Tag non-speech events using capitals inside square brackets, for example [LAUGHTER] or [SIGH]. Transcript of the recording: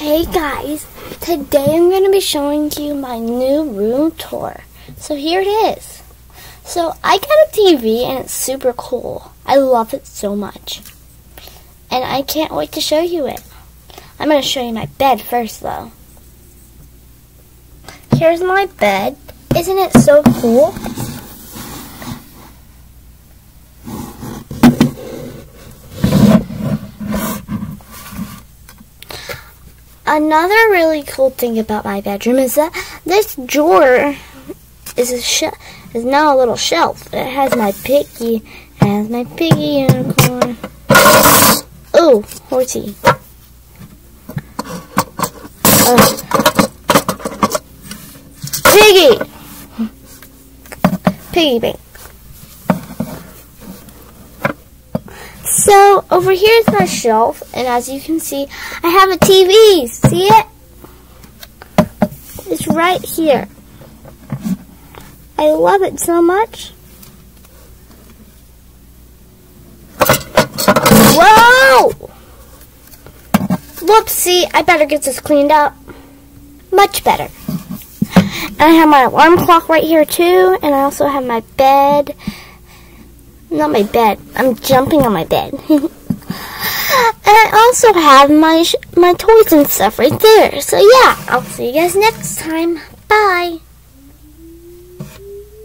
Hey guys, today I'm going to be showing you my new room tour. So here it is. So I got a TV and it's super cool. I love it so much. And I can't wait to show you it. I'm going to show you my bed first though. Here's my bed. Isn't it so cool? Another really cool thing about my bedroom is that this drawer is a is now a little shelf. It has my piggy, it has my piggy unicorn. Oh, horsey. Uh, piggy! Piggy bank. So over here is my shelf, and as you can see, I have a TV. See it? It's right here. I love it so much. Whoa! Whoopsie, I better get this cleaned up. Much better. And I have my alarm clock right here too, and I also have my bed not my bed. I'm jumping on my bed. [LAUGHS] and I also have my my toys and stuff right there. So yeah, I'll see you guys next time. Bye.